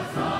Alpha.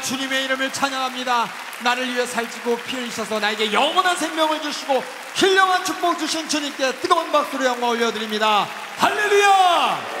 주님의 이름을 찬양합니다. 나를 위해 살찌고 피 흘리셔서 나에게 영원한 생명을 주시고 신령한 축복 주신 주님께 뜨거운 박수로 영광 올려드립니다. 할렐루야